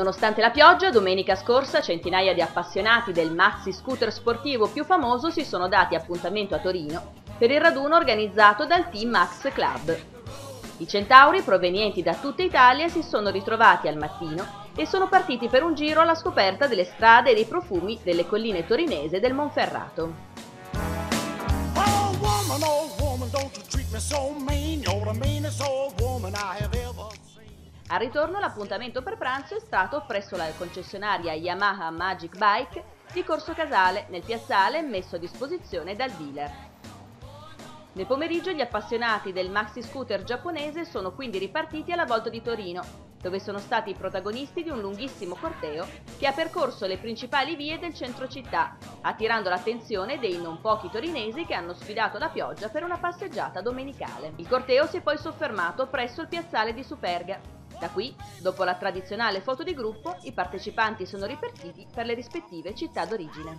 Nonostante la pioggia, domenica scorsa centinaia di appassionati del maxi scooter sportivo più famoso si sono dati appuntamento a Torino per il raduno organizzato dal Team Max Club. I centauri provenienti da tutta Italia si sono ritrovati al mattino e sono partiti per un giro alla scoperta delle strade e dei profumi delle colline torinese del Monferrato. Oh, woman, oh, woman, al ritorno l'appuntamento per pranzo è stato presso la concessionaria Yamaha Magic Bike di Corso Casale, nel piazzale messo a disposizione dal dealer. Nel pomeriggio gli appassionati del maxi scooter giapponese sono quindi ripartiti alla volta di Torino, dove sono stati i protagonisti di un lunghissimo corteo che ha percorso le principali vie del centro città, attirando l'attenzione dei non pochi torinesi che hanno sfidato la pioggia per una passeggiata domenicale. Il corteo si è poi soffermato presso il piazzale di Superga, da qui, dopo la tradizionale foto di gruppo, i partecipanti sono ripartiti per le rispettive città d'origine.